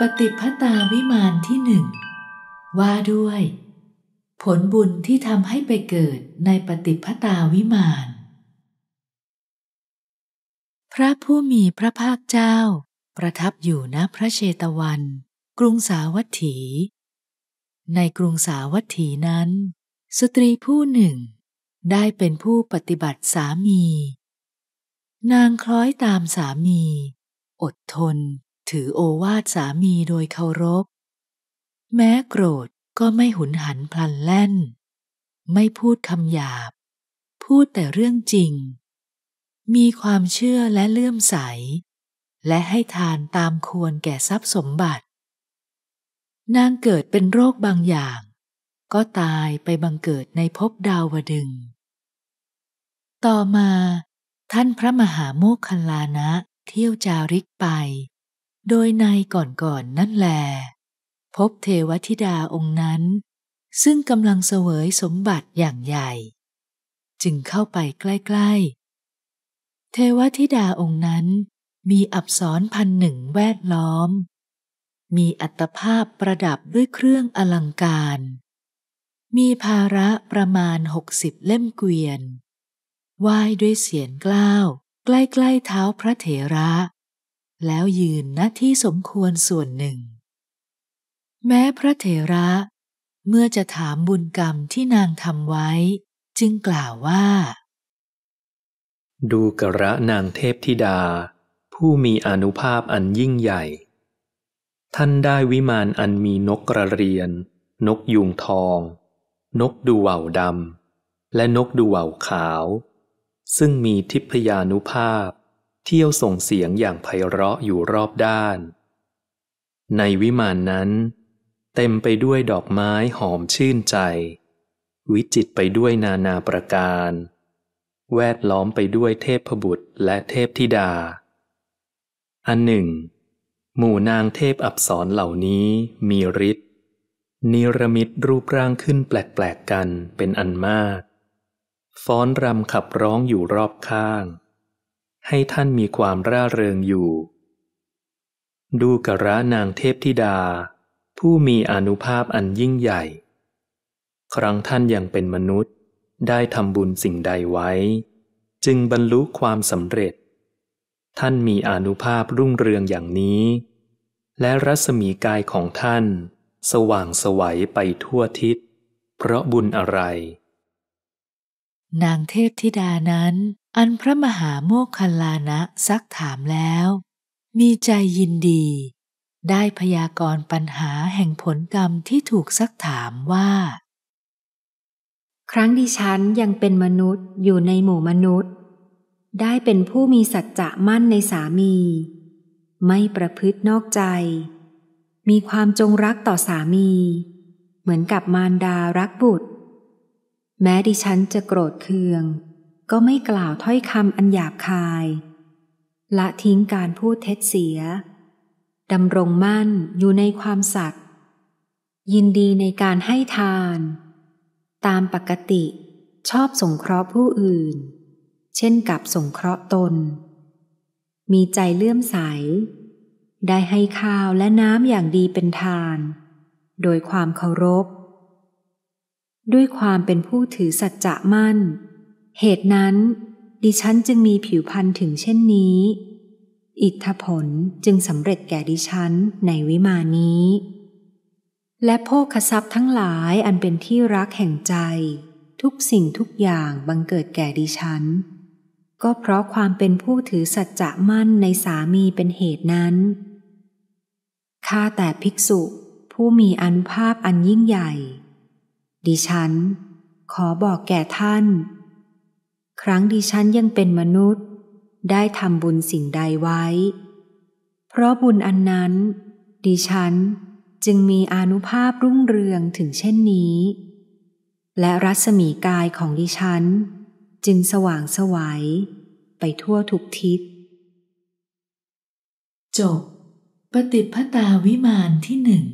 ปฏิพตาวิมานที่หนึ่งว่าด้วย ผลบุญที่ทำให้ไปเกิดในปฏิพตาวิมาน พระผู้มีพระภาคเจ้า ประทับอยู่ณพระเชตวัน กรุงสาวัตถี ในกรุงสาวัตถีนั้น สตรีผู้หนึ่ง ได้เป็นผู้ปฏิบัติสามี นางคล้อยตามสามี อดทน ถือโอวาทสามีโดยเคารพ แม้โกรธก็ไม่หุนหันพลันแล่น ไม่พูดคำหยาบ พูดแต่เรื่องจริง มีความเชื่อและเลื่อมใส และให้ทานตามควรแก่ทรัพย์สมบัติ นางเกิดเป็นโรคบางอย่าง ก็ตายไปบังเกิดในภพดาวดึง ต่อมาท่านพระมหาโมคคัลลานะเที่ยวจาริกไป โดยในก่อนๆนนั่นแล พบเทวธิดาองค์นั้น ซึ่งกำลังเสวยสมบัติอย่างใหญ่ จึงเข้าไปใกล้ ๆ เทวธิดาองค์นั้นมีอับสรพันหนึ่งแวดล้อม มีอัตภาพประดับด้วยเครื่องอลังการ มีภาระประมาณหกสิบเล่มเกวียนว่ายด้วยเสียงกล้าว ใกล้ๆเท้าพระเถระ แล้วยืนณที่สมควรส่วนหนึ่ง แม้พระเถระ เมื่อจะถามบุญกรรมที่นางทำไว้ จึงกล่าวว่า ดูกระนางเทพธิดา ผู้มีอนุภาพอันยิ่งใหญ่ ท่านได้วิมานอันมีนกกระเรียน นกยุงทอง นกดูว่าวดำและนกดูว่าวขาว ซึ่งมีทิพยานุภาพ เที่ยวส่งเสียงอย่างไพเราะอยู่รอบด้าน ในวิมานนั้น เต็มไปด้วยดอกไม้หอมชื่นใจ วิจิตไปด้วยนานาประการ แวดล้อมไปด้วยเทพบุตรและเทพธิดา อันหนึ่ง หมู่นางเทพอับสรเหล่านี้มีฤทธิ์นิรมิตรูปร่างขึ้นแปลกๆกันเป็นอันมาก ฟ้อนรำขับร้องอยู่รอบข้าง ให้ท่านมีความร่าเริงอยู่ ดูกระนางเทพธิดา ผู้มีอนุภาพอันยิ่งใหญ่ ครั้งท่านยังเป็นมนุษย์ได้ทำบุญสิ่งใดไว้ จึงบรรลุความสำเร็จ ท่านมีอนุภาพรุ่งเรืองอย่างนี้ และรัศมีกายของท่าน สว่างสวัยไปทั่วทิศ เพราะบุญอะไร นางเทพธิดานั้น อันพระมหาโมคคัลลานะซักถามแล้ว มีใจยินดี ได้พยากรณ์ปัญหาแห่งผลกรรมที่ถูกซักถามว่า ครั้งดิฉันยังเป็นมนุษย์อยู่ในหมู่มนุษย์ ได้เป็นผู้มีสัจจะมั่นในสามี ไม่ประพฤตินอกใจ มีความจงรักต่อสามี เหมือนกับมารดารักบุตร แม้ดิฉันจะโกรธเคือง ก็ไม่กล่าวถ้อยคำอันหยาบคาย ละทิ้งการพูดเท็จเสียดำรงมั่นอยู่ในความสัตย์ยินดีในการให้ทาน ตามปกติชอบสงเคราะห์ผู้อื่น เช่นกับสงเคราะห์ตน มีใจเลื่อมใส ได้ให้ข้าวและน้ำอย่างดีเป็นทาน โดยความเคารพ ด้วยความเป็นผู้ถือสัจจะมั่น เหตุนั้น ดิฉันจึงมีผิวพรรณถึงเช่นนี้ อิทธผลจึงสำเร็จแก่ดิฉันในวิมานี้ และโภคทรัพย์ทั้งหลายอันเป็นที่รักแห่งใจ ทุกสิ่งทุกอย่างบังเกิดแก่ดิฉัน ก็เพราะความเป็นผู้ถือสัจจะมั่นในสามีเป็นเหตุนั้นข้าแต่ภิกษุผู้มีอนุภาพอันยิ่งใหญ่ ดิฉัน ขอบอกแก่ท่าน ครั้งดิฉันยังเป็นมนุษย์ ได้ทำบุญสิ่งใดไว้ เพราะบุญอันนั้น ดิฉันจึงมีอนุภาพรุ่งเรืองถึงเช่นนี้ และรัศมีกายของดิฉัน จึงสว่างสวัยไปทั่วทุกทิศ จบ ปฏิพตาวิมานที่หนึ่ง